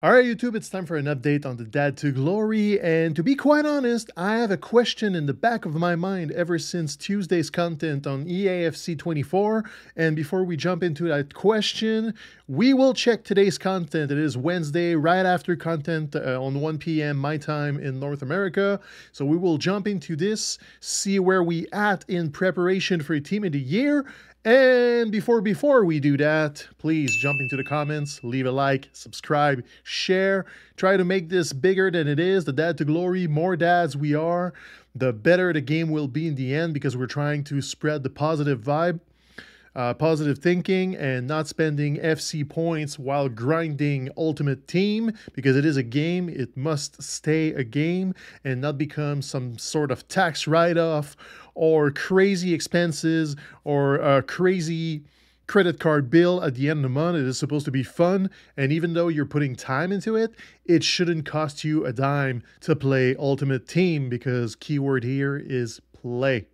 All right, YouTube, it's time for an update on the Dad to Glory. And to be quite honest, I have a question in the back of my mind ever since Tuesday's content on EAFC 24. And before we jump into that question, we will check today's content. It is Wednesday, right after content uh, on 1 p.m. my time in North America. So we will jump into this, see where we at in preparation for Team of the Year, and before before we do that, please jump into the comments, leave a like, subscribe, share. Try to make this bigger than it is. The dad to glory, more dads we are, the better the game will be in the end because we're trying to spread the positive vibe uh, positive thinking and not spending FC points while grinding Ultimate Team because it is a game. It must stay a game and not become some sort of tax write off or crazy expenses or a crazy credit card bill at the end of the month. It is supposed to be fun. And even though you're putting time into it, it shouldn't cost you a dime to play Ultimate Team because keyword here is play.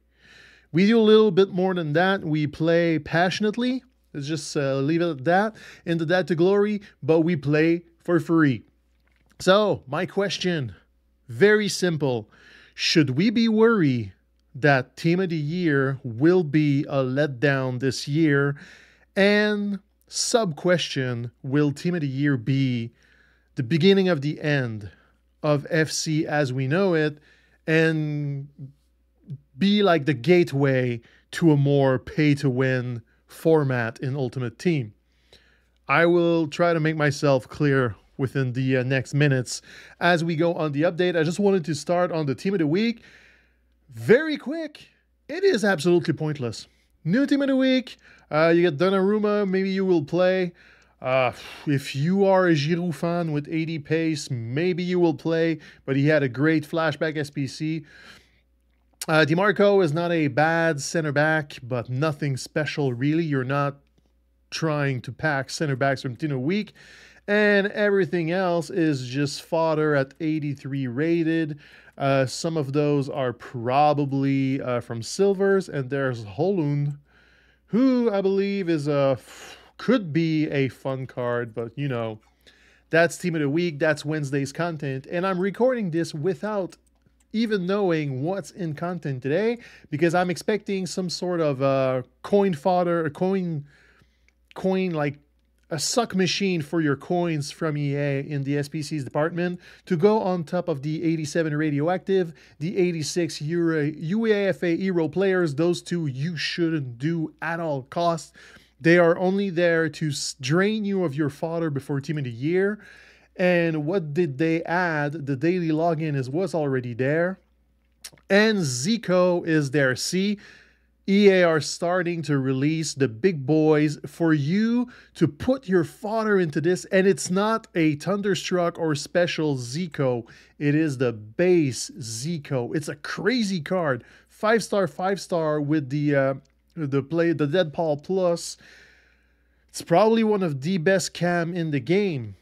We do a little bit more than that. We play passionately. Let's just uh, leave it at that. Into that to glory, but we play for free. So, my question very simple. Should we be worried that Team of the Year will be a letdown this year? And sub question Will Team of the Year be the beginning of the end of FC as we know it? And be like the gateway to a more pay to win format in Ultimate Team. I will try to make myself clear within the uh, next minutes as we go on the update. I just wanted to start on the team of the week. Very quick. It is absolutely pointless. New team of the week. Uh, you get Donnarumma. Maybe you will play. Uh, if you are a Giroud fan with 80 pace, maybe you will play. But he had a great flashback SBC. Uh, DiMarco is not a bad center back, but nothing special really. You're not trying to pack center backs from Tino Week. And everything else is just fodder at 83 rated. Uh, some of those are probably uh, from silvers, and there's Højlund, who I believe is a could be a fun card, but you know, that's team of the week. That's Wednesday's content, and I'm recording this without even knowing what's in content today because I'm expecting some sort of uh, coin fodder, a coin, coin like a suck machine for your coins from EA in the SBC's department to go on top of the 87 radioactive, the 86 Euro, UEFA Euro players. Those two you shouldn't do at all costs. They are only there to drain you of your fodder before Team of the Year. And what did they add? The daily login is was already there. And Zico is there. See, EA are starting to release the big boys for you to put your fodder into this. And it's not a Thunderstruck or special Zico, it is the base Zico. It's a crazy card. Five star, five star with the uh, the play the Dead Ball Plus. It's probably one of the best cam in the game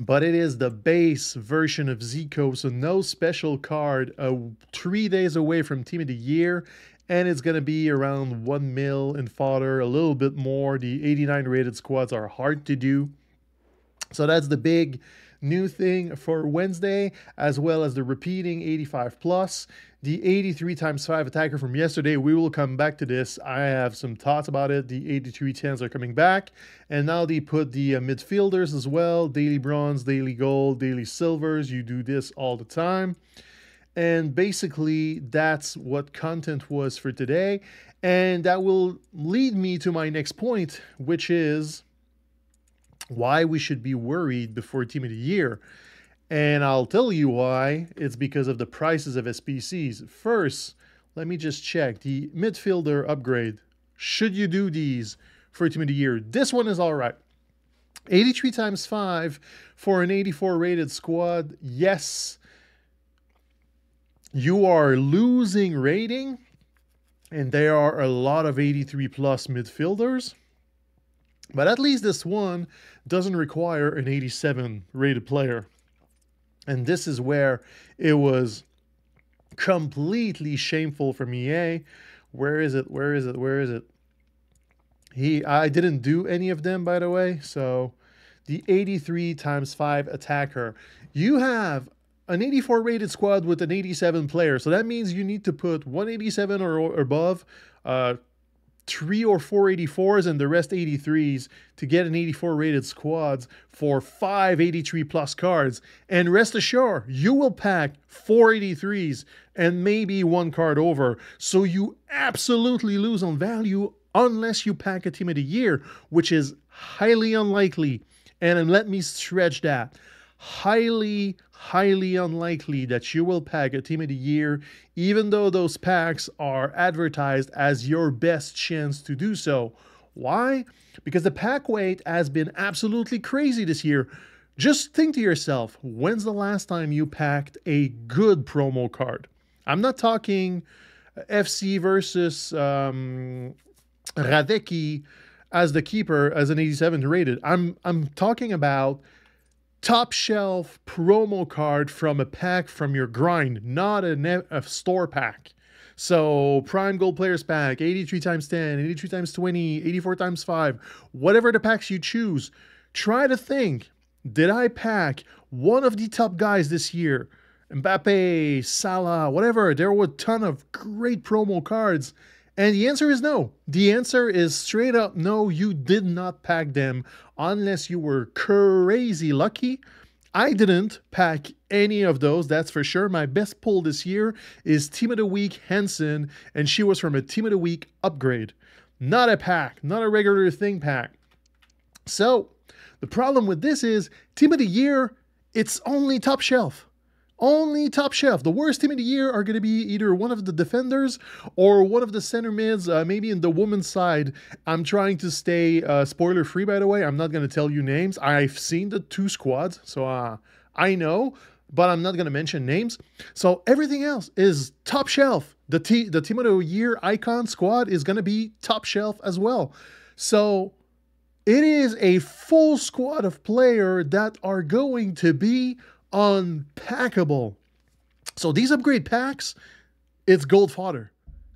but it is the base version of Zico, so no special card. Uh, three days away from Team of the Year, and it's going to be around 1 mil in fodder, a little bit more. The 89 rated squads are hard to do. So that's the big new thing for Wednesday, as well as the repeating 85 plus. The 83 times 5 attacker from yesterday, we will come back to this. I have some thoughts about it. The 83 10s are coming back. And now they put the uh, midfielders as well daily bronze, daily gold, daily silvers. You do this all the time. And basically, that's what content was for today. And that will lead me to my next point, which is why we should be worried before Team of the Year. And I'll tell you why. It's because of the prices of SBCs. First, let me just check the midfielder upgrade. Should you do these for Team of the Year? This one is all right. 83 times 5 for an 84 rated squad. Yes, you are losing rating, and there are a lot of 83 plus midfielders. But at least this one doesn't require an 87 rated player. And this is where it was completely shameful from EA. Where is it? Where is it? Where is it? He I didn't do any of them by the way, so the 83 times 5 attacker. You have an 84 rated squad with an 87 player. So that means you need to put 187 or, or above, uh, three or four 84s and the rest 83s to get an 84 rated squads for five 83 plus cards. And rest assured, you will pack four 83s and maybe one card over. So you absolutely lose on value unless you pack a team of the year, which is highly unlikely. And let me stretch that. Highly, highly unlikely that you will pack a team of the year, even though those packs are advertised as your best chance to do so. Why? Because the pack weight has been absolutely crazy this year. Just think to yourself, when's the last time you packed a good promo card? I'm not talking FC versus um, Radecki as the keeper as an 87 rated. I'm I'm talking about top shelf promo card from a pack from your grind, not a, a store pack. So prime gold players pack, 83 times 10, 83 times 20, 84 times 5, whatever the packs you choose. Try to think, did I pack one of the top guys this year? Mbappe, Salah, whatever. There were a ton of great promo cards. And the answer is no. The answer is straight up no, you did not pack them unless you were crazy lucky. I didn't pack any of those, that's for sure. My best pull this year is Team of the Week Henson, and she was from a Team of the Week upgrade. Not a pack, not a regular thing pack. So, the problem with this is Team of the Year, it's only top shelf. Only top shelf. The worst team of the year are going to be either one of the defenders or one of the center mids, uh, maybe in the women's side. I'm trying to stay uh, spoiler free, by the way. I'm not going to tell you names. I've seen the two squads, so uh, I know, but I'm not going to mention names. So everything else is top shelf. The, t- the team of the year icon squad is going to be top shelf as well. So it is a full squad of players that are going to be unpackable. So these upgrade packs, it's gold fodder.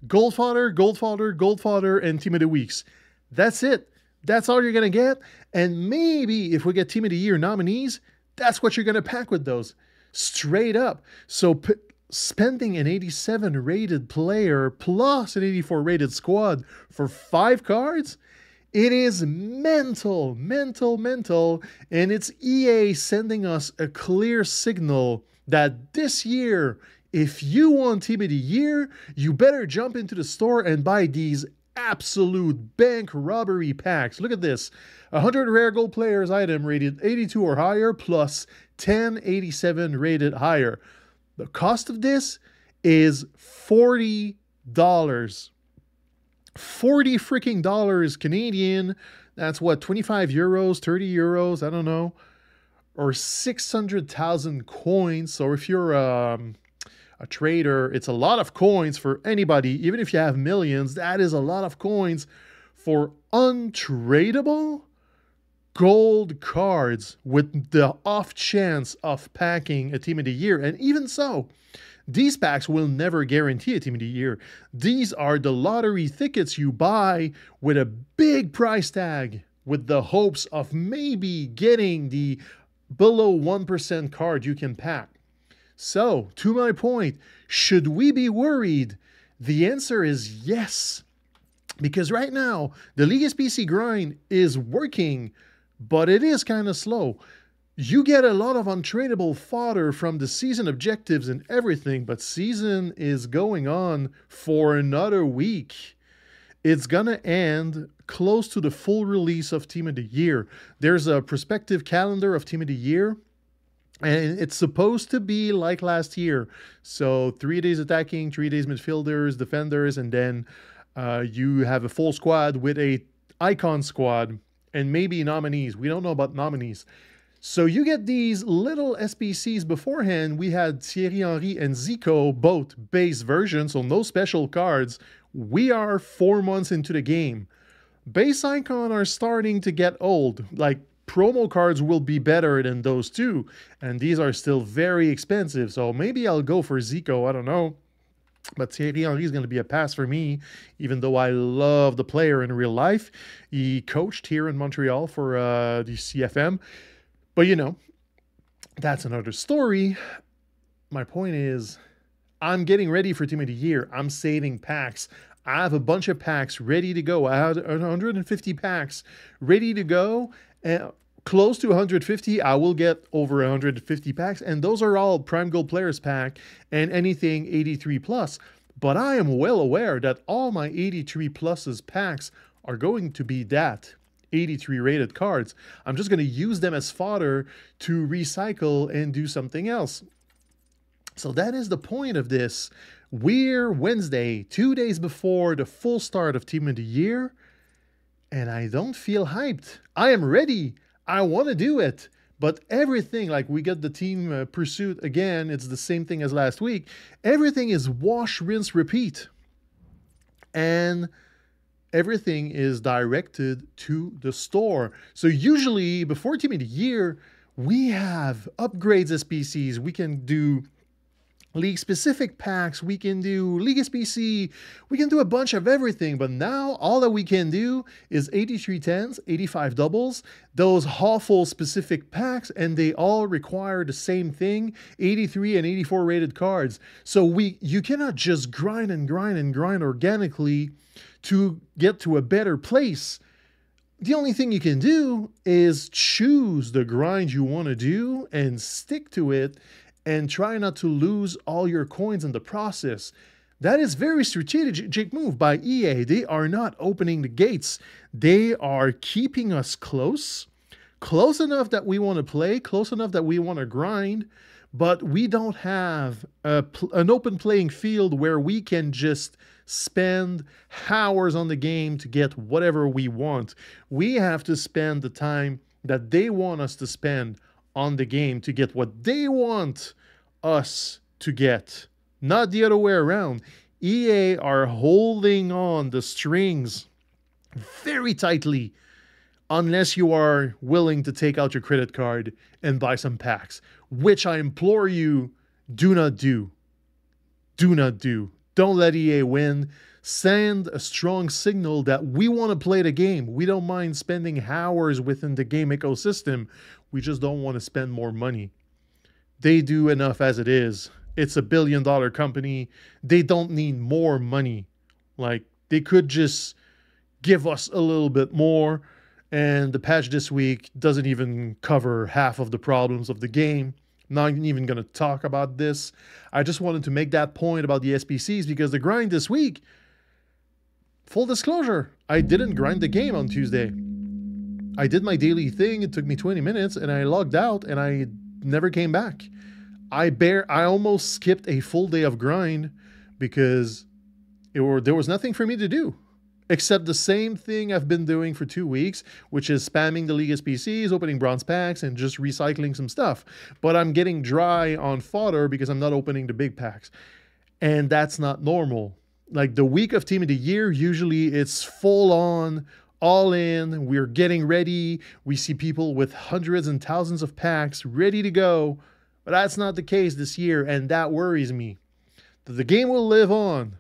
Gold fodder, gold fodder, gold fodder, and Team of the Weeks. That's it. That's all you're going to get. And maybe if we get Team of the Year nominees, that's what you're going to pack with those. Straight up. So p- spending an 87 rated player plus an 84 rated squad for five cards, it is mental, mental, mental, and it's EA sending us a clear signal that this year, if you want Team of the Year, you better jump into the store and buy these absolute bank robbery packs. Look at this 100 rare gold players item rated 82 or higher, plus 1087 rated higher. The cost of this is $40. 40 freaking dollars Canadian. That's what, 25 euros, 30 euros, I don't know, or 600,000 coins. So if you're um, a trader, it's a lot of coins for anybody. Even if you have millions, that is a lot of coins for untradeable gold cards with the off chance of packing a team of the year. And even so, these packs will never guarantee a team of the year. These are the lottery tickets you buy with a big price tag with the hopes of maybe getting the below 1% card you can pack. So, to my point, should we be worried? The answer is yes. Because right now, the League SBC grind is working, but it is kind of slow you get a lot of untradeable fodder from the season objectives and everything, but season is going on for another week. It's gonna end close to the full release of Team of the Year. There's a prospective calendar of Team of the Year, and it's supposed to be like last year. So three days attacking, three days midfielders, defenders, and then uh, you have a full squad with a icon squad and maybe nominees. We don't know about nominees. So you get these little SBCs beforehand. We had Thierry Henry and Zico, both base versions, so no special cards. We are four months into the game. Base icon are starting to get old. Like promo cards will be better than those two, and these are still very expensive. So maybe I'll go for Zico. I don't know. But Thierry Henry is going to be a pass for me, even though I love the player in real life. He coached here in Montreal for uh, the CFM. But, you know, that's another story. My point is, I'm getting ready for Team of the Year. I'm saving packs. I have a bunch of packs ready to go. I have 150 packs ready to go. And close to 150 i will get over 150 packs and those are all prime gold players pack and anything 83 plus but i am well aware that all my 83 pluses packs are going to be that 83 rated cards i'm just going to use them as fodder to recycle and do something else so that is the point of this we're wednesday two days before the full start of team of the year and i don't feel hyped i am ready I want to do it. But everything, like we get the team uh, pursuit again, it's the same thing as last week. Everything is wash, rinse, repeat. And everything is directed to the store. So usually before Team of the Year, we have upgrades SBCs. We can do league specific packs, we can do League SBC, we can do a bunch of everything. But now all that we can do is 83 10s, 85 doubles, those awful specific packs, and they all require the same thing 83 and 84 rated cards. So we you cannot just grind and grind and grind organically to get to a better place. The only thing you can do is choose the grind you want to do and stick to it and try not to lose all your coins in the process. That is very strategic move by EA. They are not opening the gates. They are keeping us close, close enough that we want to play, close enough that we want to grind, but we don't have a, an open playing field where we can just spend hours on the game to get whatever we want. We have to spend the time that they want us to spend on the game to get what they want us to get, not the other way around. EA are holding on the strings very tightly unless you are willing to take out your credit card and buy some packs, which I implore you do not do. Do not do. Don't let EA win. Send a strong signal that we want to play the game. We don't mind spending hours within the game ecosystem. We just don't want to spend more money. They do enough as it is. It's a billion dollar company. They don't need more money. Like, they could just give us a little bit more. And the patch this week doesn't even cover half of the problems of the game. Not even going to talk about this. I just wanted to make that point about the SBCs because the grind this week, full disclosure, I didn't grind the game on Tuesday. I did my daily thing. It took me 20 minutes and I logged out and I never came back. I bear I almost skipped a full day of grind because it were, there was nothing for me to do except the same thing I've been doing for two weeks, which is spamming the League SBCs, opening bronze packs, and just recycling some stuff. But I'm getting dry on fodder because I'm not opening the big packs. And that's not normal. Like the week of Team of the Year, usually it's full on all in. We're getting ready. We see people with hundreds and thousands of packs ready to go. But that's not the case this year, and that worries me. The game will live on,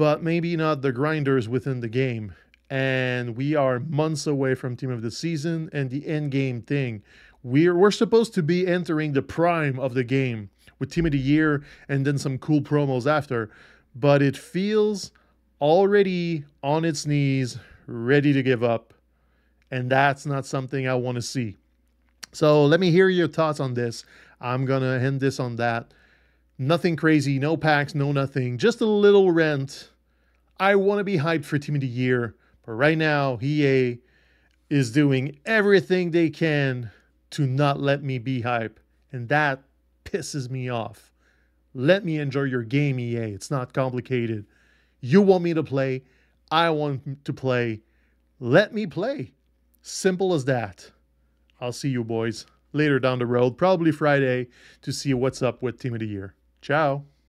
but maybe not the grinders within the game. And we are months away from Team of the Season and the end game thing. We're, we're supposed to be entering the prime of the game with Team of the Year and then some cool promos after. But it feels already on its knees, ready to give up. And that's not something I want to see. So let me hear your thoughts on this. I'm going to end this on that. Nothing crazy, no packs, no nothing, just a little rent. I want to be hyped for Team of the Year, but right now, EA is doing everything they can to not let me be hype, and that pisses me off. Let me enjoy your game, EA. It's not complicated. You want me to play, I want to play. Let me play. Simple as that. I'll see you boys later down the road, probably Friday, to see what's up with Team of the Year. Ciao.